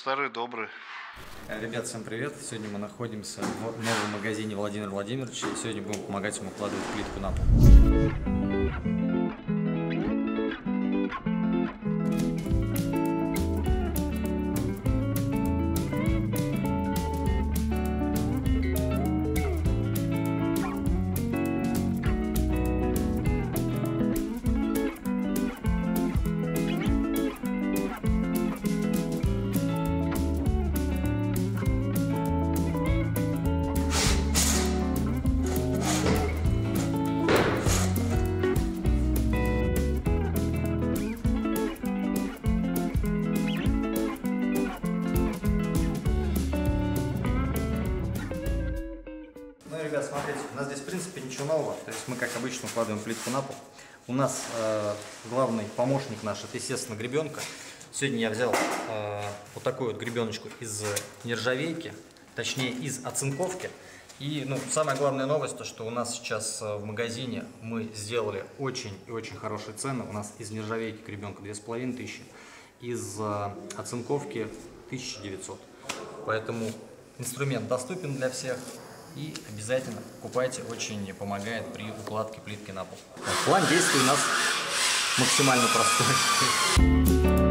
старый добрый. Ребят, всем привет! Сегодня мы находимся в новом магазине Владимира Владимировича и сегодня будем помогать ему укладывать плитку на пол. Мы, как обычно, укладываем плитку на пол. У нас э, главный помощник наш, это, естественно, гребенка. Сегодня я взял э, вот такую вот гребеночку из нержавейки, точнее, из оцинковки. И, ну, самая главная новость, то, что у нас сейчас э, в магазине мы сделали очень и очень хорошие цены. У нас из нержавейки гребенка 2500, из э, оцинковки 1900. Поэтому инструмент доступен для всех. И обязательно покупайте, очень помогает при укладке плитки на пол. План действий у нас максимально простой.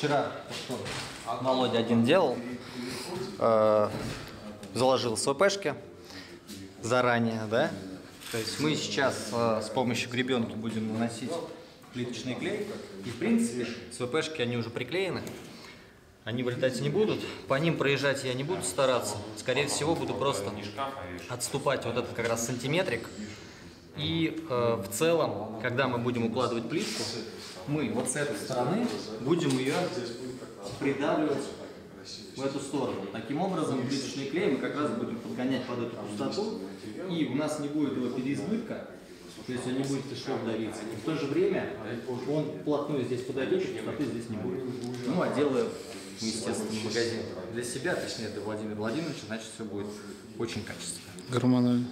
Вчера Володя один делал, э, заложил СВПшки заранее, да? То есть мы сейчас э, с помощью гребенки будем наносить плиточный клей. И в принципе СВПшки они уже приклеены. Они вылетать не будут, по ним проезжать я не буду стараться. Скорее всего, буду просто отступать вот этот как раз сантиметрик. И э, в целом, когда мы будем укладывать плитку, мы вот с этой стороны будем ее придавливать в эту сторону. Таким образом, плиточный клей мы как раз будем подгонять под эту пустоту, и у нас не будет его переизбытка, то есть он не будет шов давиться. И в то же время он вплотную здесь подойдет, и пустоты здесь не будет. Ну, а делаю, естественно, магазин для себя, точнее, для Владимира Владимировича, значит, все будет очень качественно. Гормонально.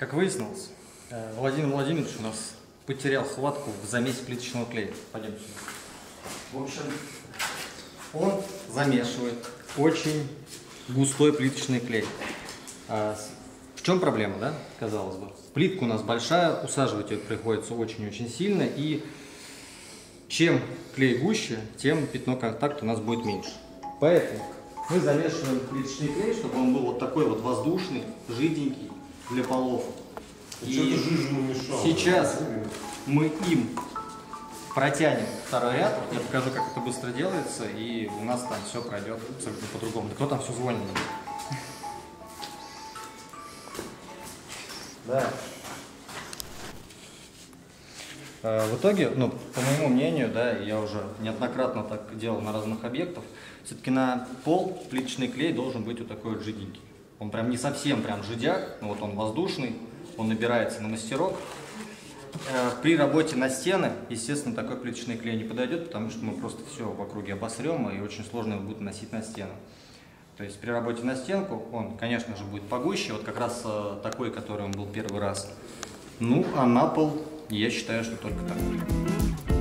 Как выяснилось, э, Владимир Владимирович у нас потерял хватку в замесе плиточного клея. Пойдем. В общем, он замешивает очень густой плиточный клей. А В чем проблема, да, казалось бы? Плитка у нас большая, усаживать ее приходится очень-очень сильно, и чем клей гуще, тем пятно контакта у нас будет меньше. Поэтому мы замешиваем плиточный клей, чтобы он был вот такой вот воздушный, жиденький для полов. И сейчас мы им протянем второй ряд. Я покажу, как это быстро делается, и у нас там все пройдет абсолютно по-другому. Да кто там все звонит? Да. Э, В итоге, ну, по моему мнению, да, я уже неоднократно так делал на разных объектах, все-таки на пол плиточный клей должен быть вот такой вот жиденький. Он прям не совсем прям жидяк, но вот он воздушный, он набирается на мастерок. Э, При работе на стены, естественно, такой плиточный клей не подойдет, потому что мы просто все в округе обосрем, и очень сложно его будет носить на стену. То есть при работе на стенку он, конечно же, будет погуще, вот как раз э, такой, который он был первый раз. Ну, а на пол я считаю, что только так.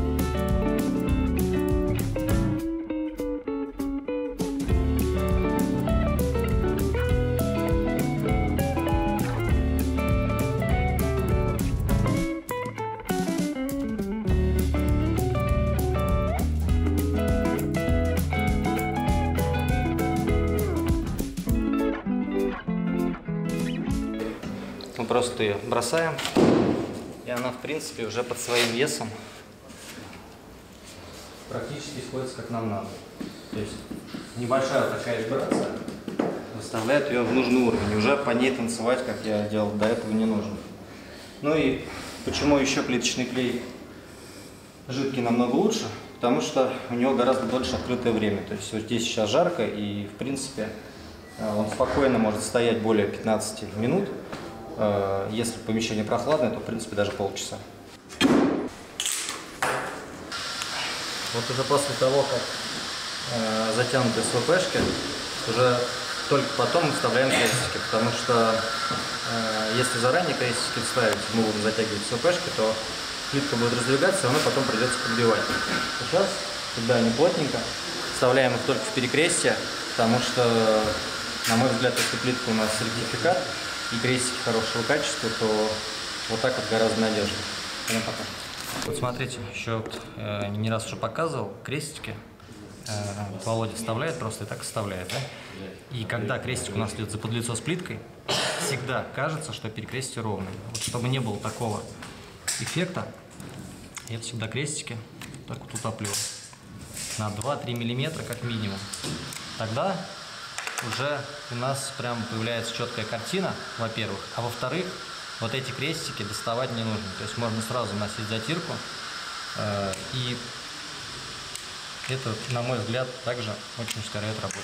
Просто ее бросаем, и она, в принципе, уже под своим весом практически сходится, как нам надо. То есть небольшая такая вибрация выставляет ее в нужный уровень. Уже по ней танцевать, как я делал до этого, не нужно. Ну и почему еще плиточный клей жидкий намного лучше? Потому что у него гораздо дольше открытое время. То есть вот здесь сейчас жарко, и в принципе э, он спокойно может стоять более 15 минут. Э, Если помещение прохладное, то в принципе даже полчаса. Вот уже после того, как э, затянуты СВПшки, уже только потом вставляем крестики, потому что э, если заранее крестики вставить, мы будем затягивать СВПшки, то плитка будет раздвигаться, и она потом придется подбивать. Сейчас, когда они плотненько, вставляем их только в перекрестие, потому что, на мой взгляд, если плитка у нас сертификат и крестики хорошего качества, то вот так вот гораздо надежнее. Пойдем покажем. Вот смотрите, еще вот, э, не раз уже показывал крестики. Э, вот Володя вставляет, просто и так вставляет, да? И когда крестик у нас идет за подлицо с плиткой, всегда кажется, что перекрестие ровное. Вот чтобы не было такого эффекта, я всегда крестики так вот утоплю на 2-3 миллиметра как минимум. Тогда уже у нас прям появляется четкая картина, во-первых, а во-вторых, вот эти крестики доставать не нужно. То есть можно сразу носить затирку. э, и это, на мой взгляд, также очень ускоряет работу.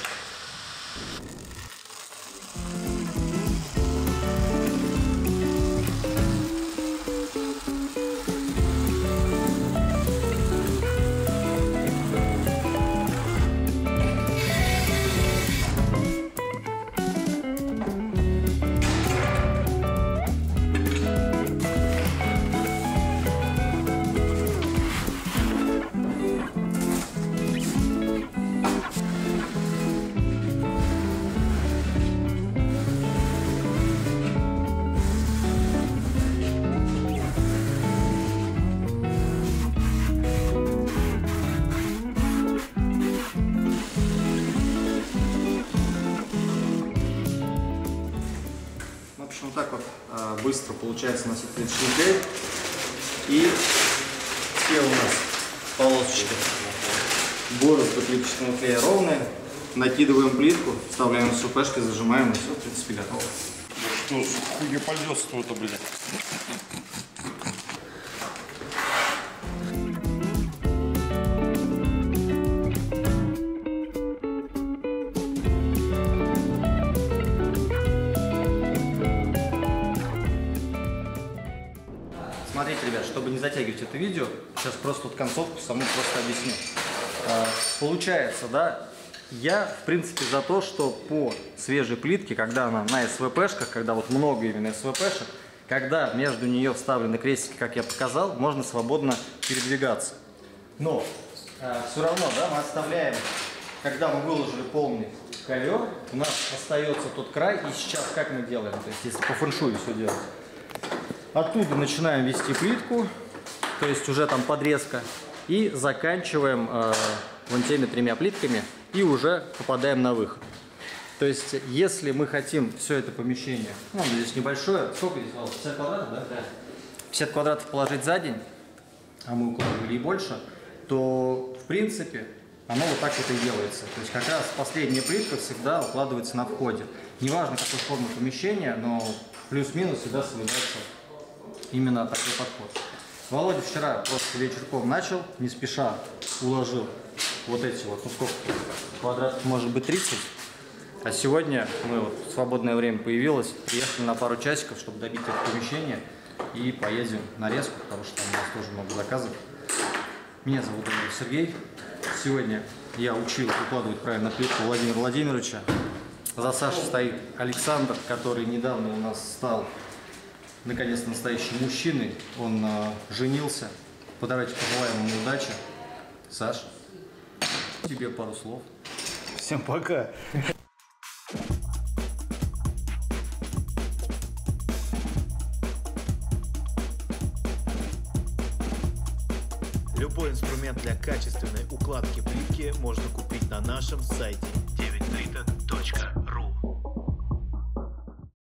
Быстро получается носить плиточный клей. И все у нас полосочки борозды плиточного клея ровные. Накидываем плитку, вставляем СУПшки, зажимаем, и все, в принципе, готово. Что ж, хуеполёство-то, блядь. Ребят, чтобы не затягивать это видео, сейчас просто вот концовку саму просто объясню. А, Получается, да, я, в принципе, за то, что по свежей плитке, когда она на СВПшках, когда вот много именно СВПшек, когда между нее вставлены крестики, как я показал, можно свободно передвигаться. Но все равно, да, мы оставляем, когда мы выложили полный ковер, у нас остается тот край, и сейчас как мы делаем, то есть если по фэншую все делать. Оттуда начинаем вести плитку, то есть уже там подрезка, и заканчиваем э, вон теми тремя плитками, и уже попадаем на выход. То есть, если мы хотим все это помещение, ну, здесь небольшое, сколько здесь, Володь, 50 квадратов, да? Да. 50 квадратов положить за день, а мы укладывали и больше, то, в принципе, оно вот так вот и делается. То есть, как раз последняя плитка всегда укладывается на входе. Неважно, какой формы помещения, но плюс-минус всегда соблюдается именно такой подход. Володя вчера просто вечерком начал, не спеша уложил вот эти вот, ну сколько квадратов, может быть 30. А сегодня мы вот, свободное время появилось, приехали на пару часиков, чтобы добить это помещение и поедем на резку, потому что там у нас тоже много заказов. Меня зовут Сергей. Сегодня я учил укладывать правильно плитку Владимира Владимировича. За Сашей стоит Александр, который недавно у нас стал наконец настоящим мужчиной. Он э, женился. Давайте пожелаем ему удачи. Саш, тебе пару слов. Всем пока. Любой инструмент для качественной укладки плитки можно купить на нашем сайте 9 точка